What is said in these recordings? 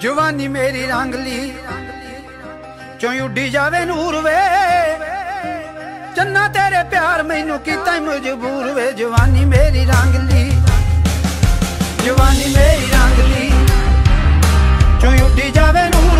ਜਵਾਨੀ ਮੇਰੀ ਰੰਗਲੀ ਚੋਂ ਉੱਡੀ ਜਾਵੇ ਨੂਰ ਵੇ। ਚੰਨਾ ਤੇਰੇ ਪਿਆਰ ਮੈਨੂੰ ਕੀਤਾ ਮਜਬੂਰ ਵੇ। ਜਵਾਨੀ ਮੇਰੀ ਰੰਗਲੀ ਜਵਾਨੀ ਮੇਰੀ ਰੰਗਲੀ ਚੋਂ ਉੱਡੀ ਜਾਵੇ ਨੂਰ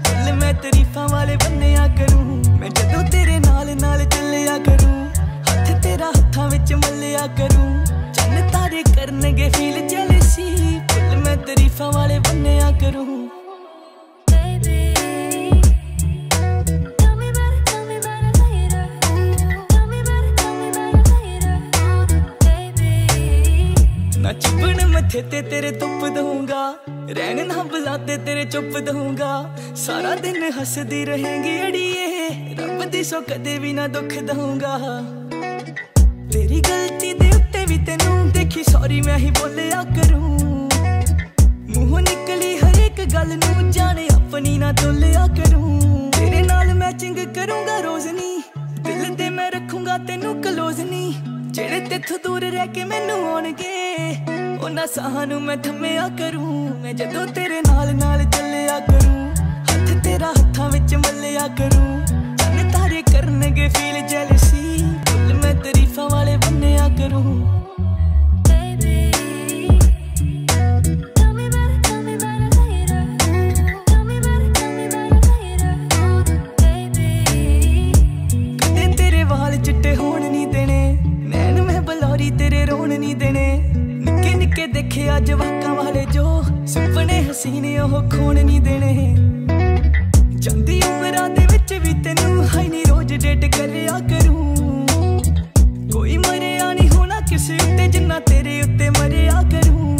ਫੁੱਲ ਮੈਂ ਤਾਰੀਫਾਂ ਵਾਲੇ ਬੰਨਿਆ ਕਰੂੰ। ਮੈਂ ਜਦੋਂ ਤੇਰੇ ਨਾਲ ਨਾਲ ਚੱਲਿਆ ਕਰੂੰ ਹੱਥ ਤੇਰਾ ਹੱਥਾਂ ਵਿੱਚ ਮੱਲਿਆ ਕਰੂੰ। ਚੰਨ ਤਾਰੇ ਕਰਨਗੇ ਫੀਲ ਜੈਲਸੀ ਫੁੱਲ ਮੈਂ ਤਾਰੀਫਾਂ ਵਾਲੇ ਬੰਨਿਆ ਕਰੂੰ। ਨਾ ਚੁੱਪਣ ਮੱਥੇ ਤੇ ਤੇਰੇ ਤੁੱਪ ਦਊਂਗਾ। ਰਹਿਣ ਨਾ ਬੁਲਾਤੇ, ਤੇਰੇ ਚੁੱਪ ਦਊਂਗਾ। ਸਾਰਾ ਦਿਨ ਹੱਸਦੀ ਰਹੇਂਗੀ ਅੜੀਏ। ਰੱਬ ਦੀ ਸੋ ਕਦੇ ਵੀ ਨਾ ਦੁੱਖ ਦਊਂਗਾ। ਤੇਰੀ ਗਲਤੀ ਦੇ ਉੱਤੇ ਵੀ ਤੈਨੂੰ ਦੇਖੀ ਸੌਰੀ ਮੈਂ ਹੀ ਬੋਲਿਆ ਕਰੂੰ। ਮੂੰਹ ਨਿਕਲੀ ਹਰ ਇੱਕ ਗੱਲ ਨੂੰ ਜਾਣੇ, ਆਪਣੀ ਨਾ ਤੋਲਿਆ ਕਰੂੰ। ਤੇਰੇ ਨਾਲ ਮੈਚਿੰਗ ਕਰੂੰਗਾ ਰੋਜ਼ ਨੀ। ਦਿਲ ਤੇ ਮੈਂ ਰੱਖੂੰਗਾ ਤੈਨੂੰ ਕਲੋਜ਼ ਨੀ। ਜਿਹੜੇ ਤੇਥੋਂ ਦੂਰ ਰਹਿ ਕੇ ਮੈਨੂੰ ਆਉਣਗੇ। ਉਹਨਾਂ ਸਾਹਾਂ ਨੂੰ ਮੈਂ ਥੰਮਿਆ ਕਰੂੰ। ਮੈਂ ਜਦੋਂ ਤੇਰੇ ਨਾਲ ਨਾਲ ਚੱਲਿਆ ਕਰੂੰ ਹੱਥ ਤੇਰਾ ਹੱਥਾਂ ਵਿੱਚ ਮੱਲਿਆ ਕਰੂੰ। ਚੰਨ ਤਾਰੇ ਕਰਨਗੇ ਫੀਲ ਜੈਲਸੀ ਫੁੱਲ ਮੈਂ ਤਾਰੀਫਾਂ ਵਾਲੇ ਬੰਨਿਆ ਕਰੂੰ। ਕਦੇ ਤੇਰੇ ਵਾਲ ਚਿੱਟੇ ਹੋਣ ਦੇਖਿਆ ਜਵਾਕਾਂ ਵਾਲੇ ਜੋ ਸੁਪਨੇ ਹਸੀਨੇ ਉਹ ਖੋਣ ਨਹੀਂ ਦੇਣੇ। ਜਾਂਦੀ ਉਮਰਾਂ ਦੇ ਵਿੱਚ ਵੀ ਤੈਨੂੰ ਹਾਈ ਨਹੀਂ ਰੋਜ਼ ਡੇਟ ਕਰਿਆ ਕਰੂੰ। ਕੋਈ ਮਰਿਆ ਨਹੀਂ ਹੋਣਾ ਕਿਸੇ ਉੱਤੇ ਜਿੰਨਾ ਤੇਰੇ ਉੱਤੇ ਮਰਿਆ ਕਰੂੰ।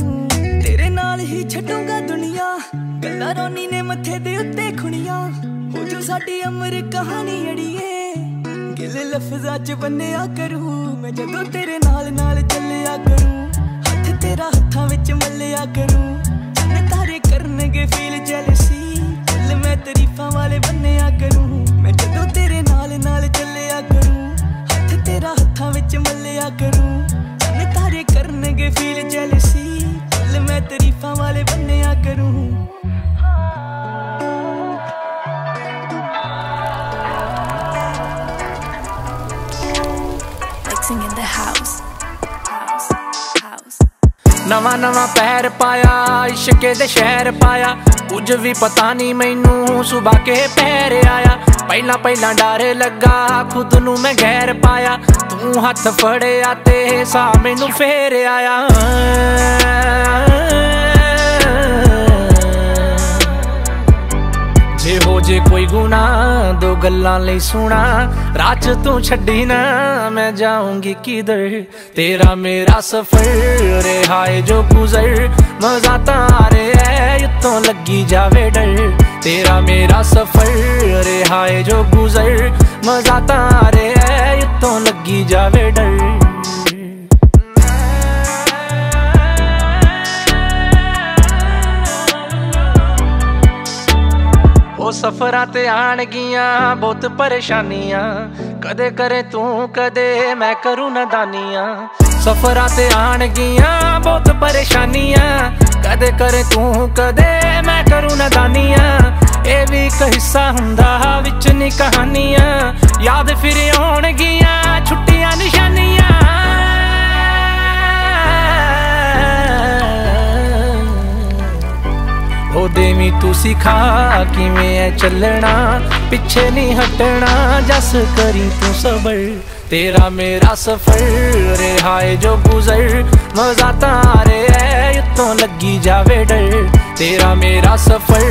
ਤੇਰੇ ਨਾਲ ਹੀ ਛੱਡੂੰਗਾ ਦੁਨੀਆ, ਗੱਲਾਂ ਰੋਨੀ ਨੇ ਮੱਥੇ ਦੇ ਉੱਤੇ ਖੁਣੀਆਂ। ਹੋ ਜੋ ਸਾਡੀ ਅਮਰ ਕਹਾਣੀ ਅੜੀਏ, ਗਿਲੇ ਲਫ਼ਜ਼ਾਂ ਚ ਬੰਨਿਆ ਕਰੂੰ। ਮੈਂ ਜਦੋਂ ਤੇਰੇ ਨਾਲ ਨਾਲ ਵਿੱਚ ਮੱਲਿਆ ਕਰੂੰ? ਚੰਨ ਤਾਰੇ ਕਰਨਗੇ ਫੀਲ ਜੈਲਸੀ ਫੁੱਲ ਮੈਂ ਤਰੀਫਾਂ ਵਾਲੇ ਬੰਨਿਆ ਕਰੂੰ। ਨਵਾਂ ਨਵਾਂ ਪੈਰ ਪਾਇਆ, ਇਸ਼ਕੇ ਦੇ ਸ਼ਹਿਰ ਪਾਇਆ। ਕੁਝ ਵੀ ਪਤਾ ਨਹੀਂ ਮੈਨੂੰ ਸੁਬਾ ਕੇ ਪੈਰ ਆਇਆ। ਪਹਿਲਾਂ ਪਹਿਲਾਂ ਡਰ ਲੱਗਾ, ਖੁਦ ਨੂੰ ਮੈਂ ਗੈਰ ਪਾਇਆ। ਤੂੰ ਹੱਥ ਫੜਿਆ ਤੇ ਸਾ ਮੈਨੂੰ ਫੇਰ ਆਇਆ। ਜੇ ਹੋ ਜੇ ਕੋਈ ਗੁਨਾ ਦੋ ਗੱਲਾਂ ਲਈ ਸੁਣਾ ਰਾਜ ਤੂੰ ਛੱਡੀ ਨਾ, ਮੈਂ ਜਾਊਂਗੀ ਕਿਧਰ? ਤੇਰਾ ਮੇਰਾ ਸਫਰ ਰਿਹਾਏ ਜੋ ਗੁਜ਼ਰ। ਮਜ਼ਾ ਤਾਂ ਆ ਰਿਹਾ ਇਤੋਂ ਲੱਗੀ ਜਾਵੇ ਡਰ। ਤੇਰਾ ਮੇਰਾ ਸਫਰ ਰਿਹਾਏ ਜੋ ਗੁਜ਼ਰ। ਮਜ਼ਾ ਤਾਂ ਆ ਰਿਹਾ ਹੈ ਇਤੋਂ ਲੱਗੀ ਜਾਵੇ ਡਰ। ਸਫਰਾਂ ਤੇ ਆਣ ਗੀਆਂ ਬਹੁਤ ਪਰੇਸ਼ਾਨੀਆਂ। ਕਦੇ ਕਰੇ ਤੂੰ, ਕਦੇ ਮੈਂ ਕਰੂੰ ਨਦਾਨੀਆਂ। ਸਫਰਾਂ ਤੇ ਆਣਗੀਆਂ, ਬਹੁਤ ਪਰੇਸ਼ਾਨੀਆਂ। ਕਦੇ ਕਰੇ ਤੂੰ, ਕਦੇ ਮੈਂ ਕਰੂੰ ਨਦਾਨੀਆਂ। ਇਹ ਵੀ ਇੱਕ ਹਿੱਸਾ ਹੁੰਦਾ ਵਿੱਚ ਨੀ ਕਹਾਣੀਆਂ ਯਾਦ ਫਿਰ ਆਉਣਗੀਆਂ, ਛੁੱਟੀਆਂ, ਨਿਸ਼ਾਨੀਆਂ। ਮੰਮੀ ਤੂੰ ਸਿਖਾ ਕਿਵੇਂ ਐ ਚੱਲਣਾ? ਪਿੱਛੇ ਨਹੀਂ ਹਟਣਾ, ਜਸ ਕਰੀ ਤੂੰ ਸਬਰ। ਤੇਰਾ ਮੇਰਾ ਸਫਰ ਰਿਹਾਏ ਜੋ ਗੁਜ਼ਰ। ਮਜ਼ਾ ਤਾਂ ਰਿਹਾ ਉਤੋਂ ਲੱਗੀ ਜਾਵੇ ਡਰ। ਤੇਰਾ ਮੇਰਾ ਸਫਰ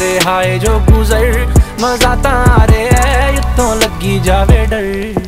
ਰਿਹਾਏ ਜੋ ਗੁਜ਼ਰ। ਮਜ਼ਾ ਤਾਂ ਰਿਹਾ ਉਤੋਂ ਲੱਗੀ ਜਾਵੇ ਡਰ।